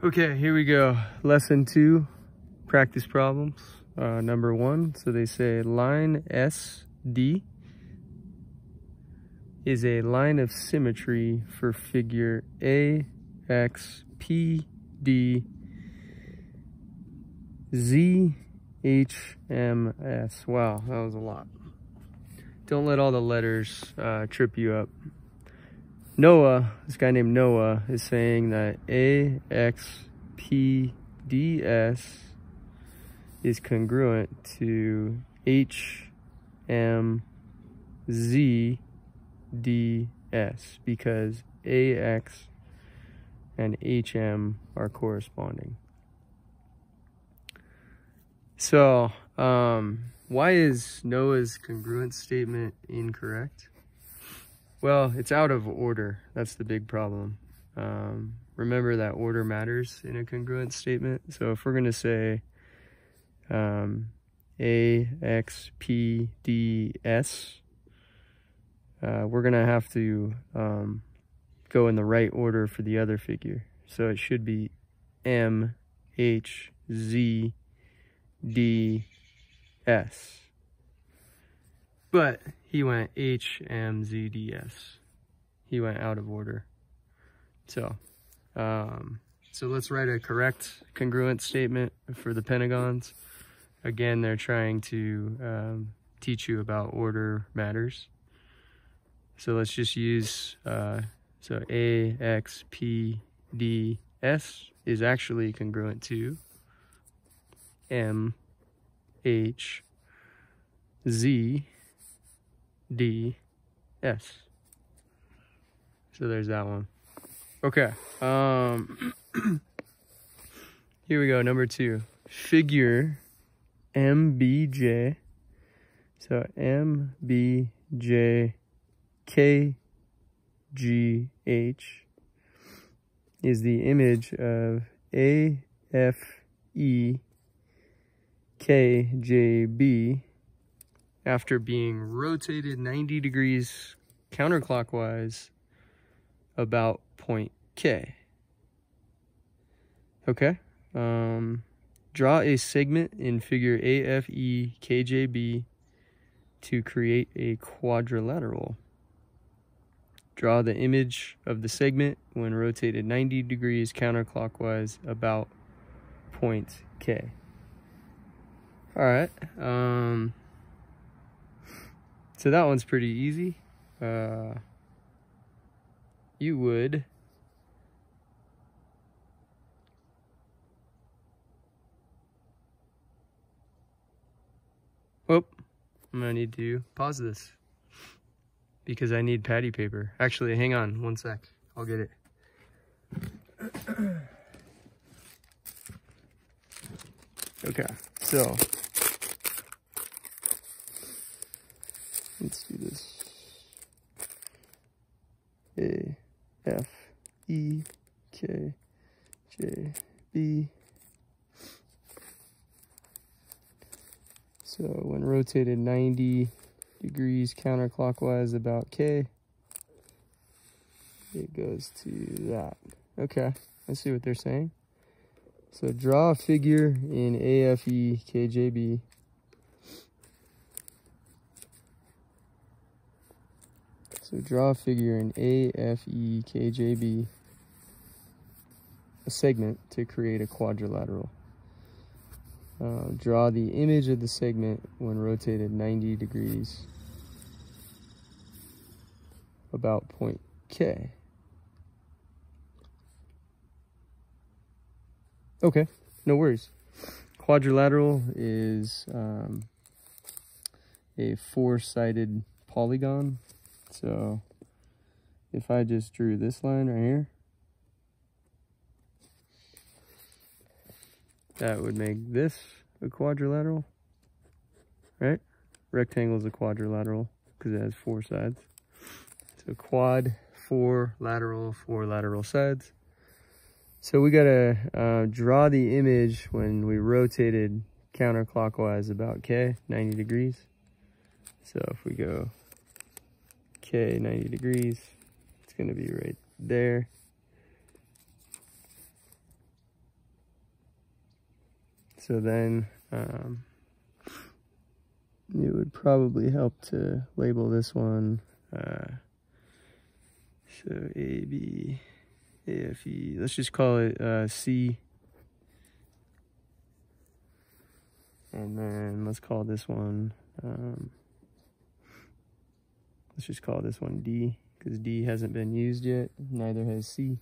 Okay, here we go. Lesson two, practice problems. Uh, number one, so they say line SD is a line of symmetry for figure A, X, P, D, Z, H, M, S. Wow, that was a lot. Don't let all the letters uh, trip you up. Noah, this guy named Noah, is saying that AXPDS is congruent to HMZDS because AX and HM are corresponding. So, um, why is Noah's congruent statement incorrect? Well, it's out of order. That's the big problem. Um, remember that order matters in a congruent statement. So if we're going to say um, A, X, P, D, S, uh, we're going to have to um, go in the right order for the other figure. So it should be M, H, Z, D, S. But he went H M Z D S. He went out of order. So, um, so let's write a correct congruent statement for the pentagons. Again, they're trying to um, teach you about order matters. So let's just use, uh, so A, X, P, D, S is actually congruent to M, H, Z, D, S. So there's that one. Okay. Um, here we go. Number two. Figure MBJ. So MBJ KGH is the image of AFE KJB after being rotated 90 degrees counterclockwise about point K. Okay. Um, draw a segment in figure AFE KJB to create a quadrilateral. Draw the image of the segment when rotated 90 degrees counterclockwise about point K. All right. Um, so that one's pretty easy. Uh, you would Oh, I'm gonna need to pause this because I need patty paper. Actually, hang on one sec. I'll get it. okay, so Let's do this. A, F, E, K, J, B. So when rotated 90 degrees counterclockwise about K, it goes to that. Okay, I see what they're saying. So draw a figure in AFE KJB So draw a figure in A, F, E, K, J, B, a segment to create a quadrilateral. Uh, draw the image of the segment when rotated 90 degrees about point K. Okay, no worries. Quadrilateral is um, a four-sided polygon so if I just drew this line right here, that would make this a quadrilateral, right? Rectangle is a quadrilateral because it has four sides. So quad, four lateral, four lateral sides. So we gotta uh, draw the image when we rotated counterclockwise about K, 90 degrees. So if we go Okay, 90 degrees. It's to be right there. So then um, it would probably help to label this one. Uh, so A, B, A, F, E. Let's just call it uh, C. And then let's call this one, um, let's just call this one D because D hasn't been used yet. Neither has C.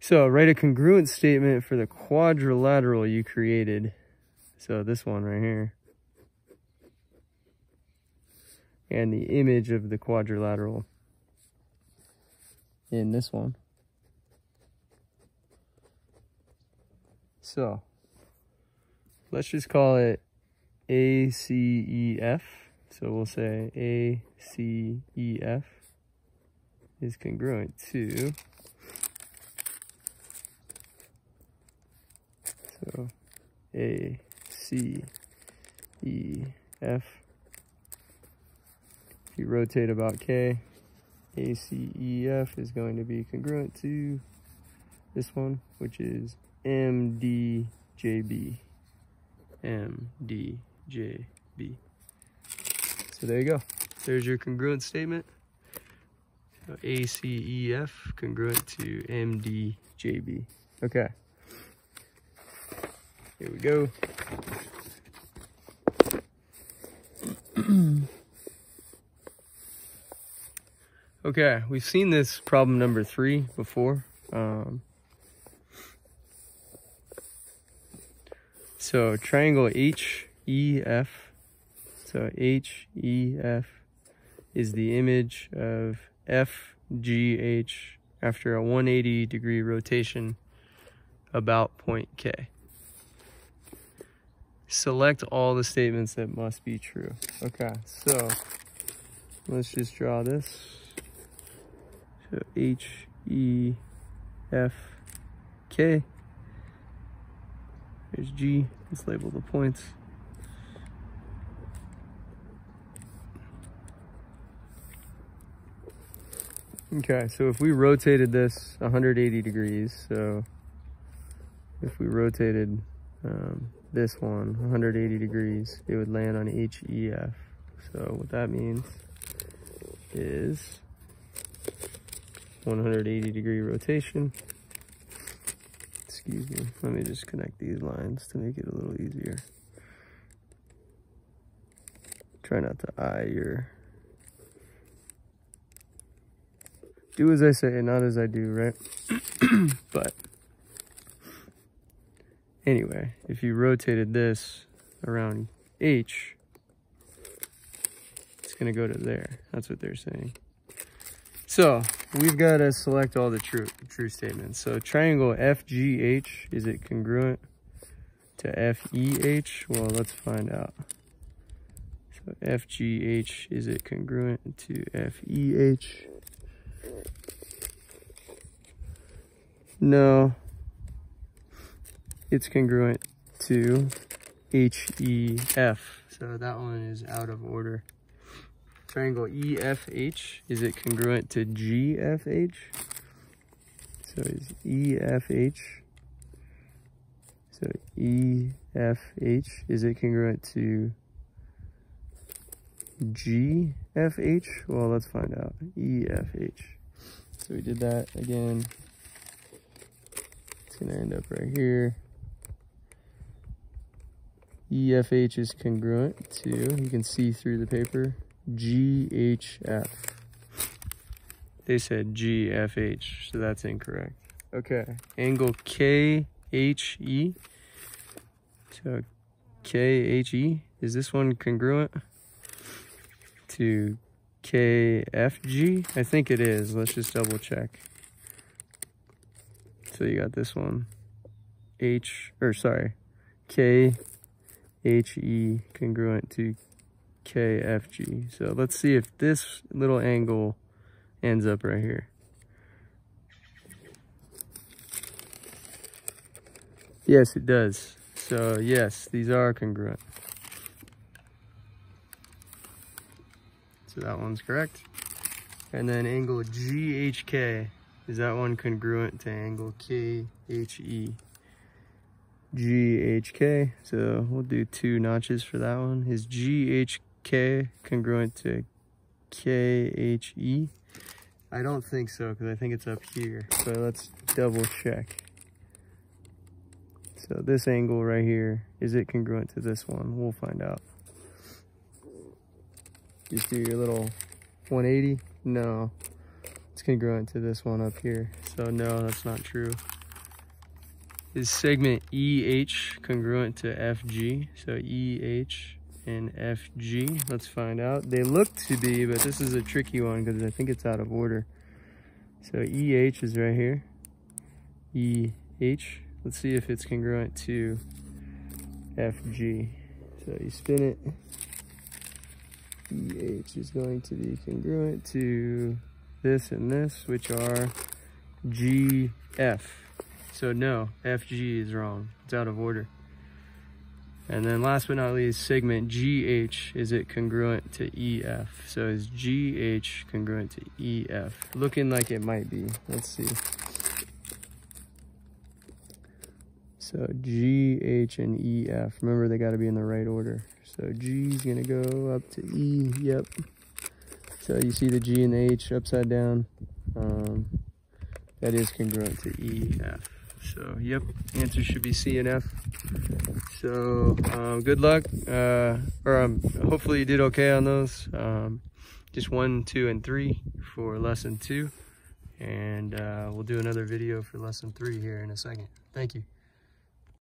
So write a congruent statement for the quadrilateral you created. So this one right here. And the image of the quadrilateral in this one. So let's just call it ACEF. So we'll say ACEF is congruent to so A C E F if you rotate about K, A, C, E, F is going to be congruent to this one which is MDJB MDJB. So there you go. There's your congruent statement. So ACEF congruent to MDJB. Okay. Here we go. okay, we've seen this problem number three before. Um, So triangle HEF, so HEF is the image of FGH after a 180 degree rotation about point K. Select all the statements that must be true. Okay, so let's just draw this. So H E F K. Here's G. Let's label the points. Okay, so if we rotated this 180 degrees, so if we rotated um, this one 180 degrees, it would land on HEF. So what that means is 180 degree rotation excuse me. Let me just connect these lines to make it a little easier. Try not to eye your... Do as I say, not as I do, right? but anyway, if you rotated this around H, it's going to go to there. That's what they're saying. So we've got to select all the true true statements. So triangle FGH, is it congruent to FEH? Well, let's find out. So FGH, is it congruent to FEH? No. It's congruent to HEF. So that one is out of order triangle EFH, is it congruent to GFH? So is EFH, so EFH, is it congruent to GFH? Well, let's find out. EFH. So we did that again. It's gonna end up right here. EFH is congruent to, you can see through the paper, GHF. They said GFH, so that's incorrect. Okay, angle KHE. So KHE, is this one congruent to KFG? I think it is. Let's just double check. So you got this one. H, or sorry, KHE congruent to KFG. So let's see if this little angle ends up right here. Yes, it does. So yes, these are congruent. So that one's correct. And then angle GHK, is that one congruent to angle KHE? GHK. So we'll do two notches for that one. Is GHK congruent to KHE? I don't think so because I think it's up here. So let's double check. So this angle right here, is it congruent to this one? We'll find out. Just do your little 180. No, it's congruent to this one up here. So no, that's not true. Is segment EH congruent to FG? So EH and FG, let's find out. They look to be, but this is a tricky one because I think it's out of order. So EH is right here. EH, let's see if it's congruent to FG. So you spin it, EH is going to be congruent to this and this, which are GF. So no, FG is wrong. It's out of order. And then last but not least, segment GH, is it congruent to EF? So is GH congruent to EF? Looking like it might be. Let's see. So G, H, and E, F. Remember, they got to be in the right order. So G is going to go up to E. Yep. So you see the G and the H upside down. Um, that is congruent to E, F. So, yep, answer should be C and F. So, um, good luck. Uh, or um, hopefully you did okay on those. Um, just one, two, and three for lesson two. And uh, we'll do another video for lesson three here in a second. Thank you.